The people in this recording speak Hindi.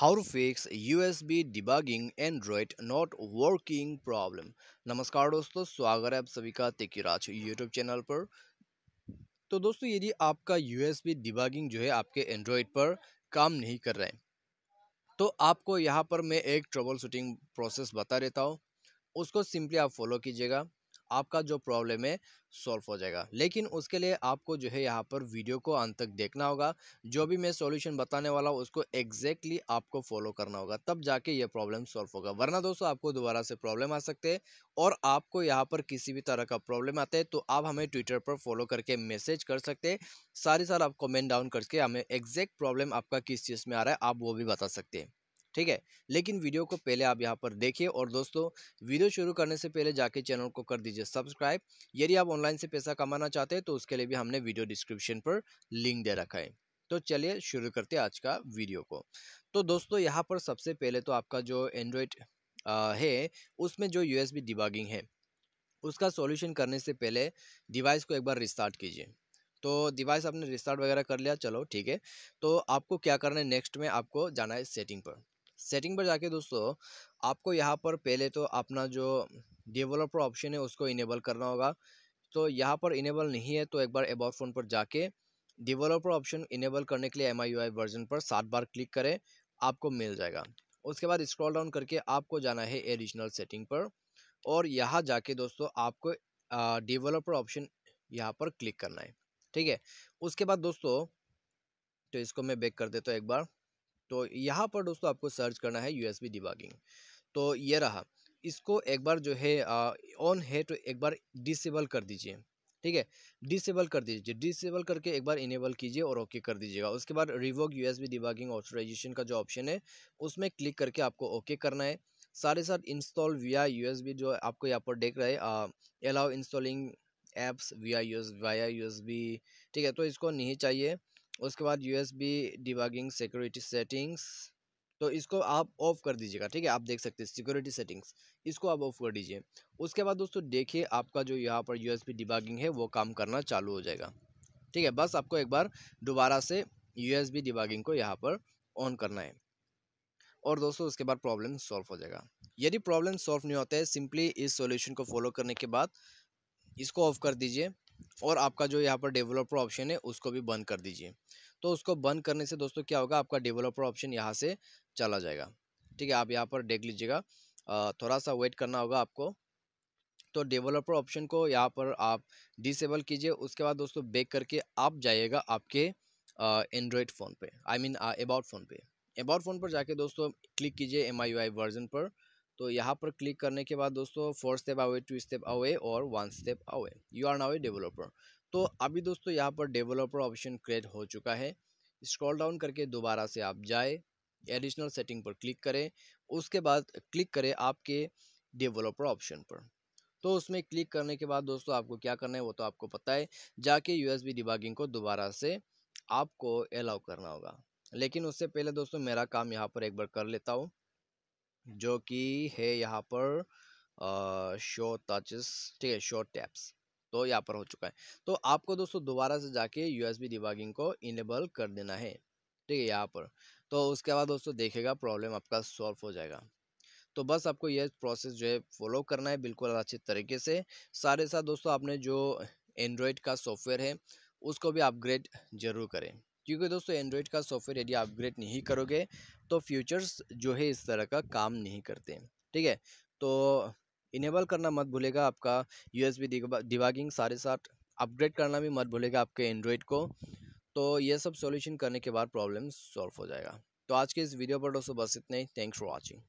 how to fix USB debugging Android not working problem. नमस्कार दोस्तों, स्वागत है आप सभी का तेकीराज यूट्यूब चैनल पर। तो दोस्तों, यदि आपका USB डिबगिंग जो है आपके एंड्रॉयड पर काम नहीं कर रहा है तो आपको यहाँ पर मैं एक ट्रबल शूटिंग प्रोसेस बता देता हूँ। उसको सिंपली आप फॉलो कीजिएगा। आपका जो प्रॉब्लम है, सॉल्व हो जाएगा। लेकिन उसके लिए आपको जो है यहाँ पर वीडियो को अंत तक देखना होगा। जो भी मैं सॉल्यूशन बताने वाला हूँ, उसको एग्जैक्टली exactly आपको फॉलो करना होगा। तब जाके ये प्रॉब्लम सॉल्व होगा। वरना दोस्तों, आपको दोबारा से प्रॉब्लम आ सकते हैं और आपको यहाँ पर किसी भी तरह का प्रॉब्लम आता है तो आप हमें ट्विटर पर फॉलो करके मैसेज कर सकते हैं। सारी सार आप कॉमेंट डाउन करके हमें एग्जैक्ट प्रॉब्लम आपका किस चीज़ में आ रहा है, आप वो भी बता सकते हैं। ठीक है? लेकिन वीडियो को पहले आप यहाँ पर देखिए और दोस्तों, वीडियो शुरू करने से पहले जाके चैनल को कर दीजिए सब्सक्राइब। यदि आप ऑनलाइन से पैसा कमाना चाहते हैं तो उसके लिए भी हमने वीडियो डिस्क्रिप्शन पर लिंक दे रखा है। तो चलिए शुरू करते हैं आज का वीडियो को। तो दोस्तों, यहाँ पर सबसे पहले तो आपका जो एंड्रॉयड है, उसमें जो यू एस डिबागिंग है, उसका सॉल्यूशन करने से पहले डिवाइस को एक बार रिस्टार्ट कीजिए। तो डिवाइस आपने रिस्टार्ट वगैरह कर लिया, चलो ठीक है। तो आपको क्या करना है नेक्स्ट में आपको जाना है सेटिंग पर। सेटिंग पर जाके दोस्तों, आपको यहाँ पर पहले तो अपना जो डेवलपर ऑप्शन है, उसको इनेबल करना होगा। तो यहाँ पर इनेबल नहीं है तो एक बार अबाउट फ़ोन पर जाके डेवलपर ऑप्शन इनेबल करने के लिए एम आई वर्जन पर सात बार क्लिक करें, आपको मिल जाएगा। उसके बाद स्क्रॉल डाउन करके आपको जाना है एडिशनल सेटिंग पर और यहाँ जाके दोस्तों आपको डेवलपर ऑप्शन यहाँ पर क्लिक करना है। ठीक है, उसके बाद दोस्तों तो इसको मैं बैक कर देता हूँ एक बार। तो यहाँ पर दोस्तों आपको सर्च करना है यूएसबी डिबागिंग। तो ये रहा, इसको एक बार जो है ऑन है तो एक बार डिसेबल कर दीजिए, ठीक है? डिसेबल कर दीजिए, डिसेबल करके एक बार इनेबल कीजिए और ओके कर दीजिएगा। उसके बाद रिवोक यूएसबी डिबागिंग ऑथराइजेशन का जो ऑप्शन है, उसमें क्लिक करके आपको ओके करना है। सारे साथ इंस्टॉल विया यूएसबी जो आपको यहाँ पर देख रहा है allow installing apps via U S, via U S B, ठीक है? तो इसको नहीं चाहिए। उसके बाद U S B debugging security settings तो इसको आप ऑफ़ कर दीजिएगा, ठीक है? आप देख सकते हैं सिक्योरिटी सेटिंग्स इसको आप ऑफ़ कर दीजिए। उसके बाद दोस्तों देखिए आपका जो यहाँ पर यू एस बी डिबागिंग है, वो काम करना चालू हो जाएगा। ठीक है, बस आपको एक बार दोबारा से यू एस बी डिबागिंग को यहाँ पर ऑन करना है। और दोस्तों उसके बाद प्रॉब्लम सॉल्व हो जाएगा। यदि प्रॉब्लम सॉल्व नहीं होता है सिंपली इस सॉल्यूशन को फॉलो करने के बाद इसको ऑफ़ कर दीजिए। और आपका जो यहाँ पर डेवलपर ऑप्शन है, उसको भी बंद कर दीजिए। तो उसको बंद करने से दोस्तों क्या होगा, आपका डेवलपर ऑप्शन यहाँ से चला जाएगा। ठीक है, आप यहाँ पर देख लीजिएगा। थोड़ा सा वेट करना होगा आपको। तो डेवलपर ऑप्शन को यहाँ पर आप डिसेबल कीजिए, उसके बाद दोस्तों बेक करके आप जाइएगा आपके एंड्रॉयड फ़ोन पे आई मीन अबाउट फ़ोन पे। अबाउट फ़ोन पर जाके दोस्तों क्लिक कीजिए एम वर्जन पर। तो यहाँ पर क्लिक करने के बाद दोस्तों four step away two step away और one step away you are now a developer तो अभी दोस्तों यहाँ पर डेवलपर ऑप्शन क्रिएट हो चुका है। स्क्रॉल डाउन करके दोबारा से आप जाए एडिशनल सेटिंग पर क्लिक करें, उसके बाद क्लिक करें आपके डेवलपर ऑप्शन पर। तो उसमें क्लिक करने के बाद दोस्तों आपको क्या करना है वो तो आपको पता है, जाके यूएसबी डिबागिंग को दोबारा से आपको अलाउ करना होगा। लेकिन उससे पहले दोस्तों मेरा काम यहाँ पर एक बार कर लेता हूँ। जो कि है यहाँ पर शो टचेस ठीक है शो टैप्स तो यहाँ पर हो चुका है। तो आपको दोस्तों दोबारा से जाके यूएसबी डिबागिंग को इनेबल कर देना है, ठीक है, यहाँ पर। तो उसके बाद दोस्तों देखेगा प्रॉब्लम आपका सॉल्व हो जाएगा। तो बस आपको यह प्रोसेस जो है फॉलो करना है बिल्कुल अच्छे तरीके से। सारे साथ दोस्तों आपने जो एंड्रॉयड का सॉफ्टवेयर है, उसको भी अपग्रेड ज़रूर करें। क्योंकि दोस्तों एंड्रॉयड का सॉफ्टवेयर यदि अपग्रेड नहीं करोगे तो फ्यूचर्स जो है इस तरह का काम नहीं करते। ठीक है? तो इनेबल करना मत भूलेगा आपका यू एस डिबागिंग सारे साथ अपग्रेड करना भी मत भूलेगा आपके एंड्रॉयड को। तो ये सब सॉल्यूशन करने के बाद प्रॉब्लम सॉल्व हो जाएगा। तो आज के इस वीडियो पर दोस्तों बस इतना ही। Thanks for watching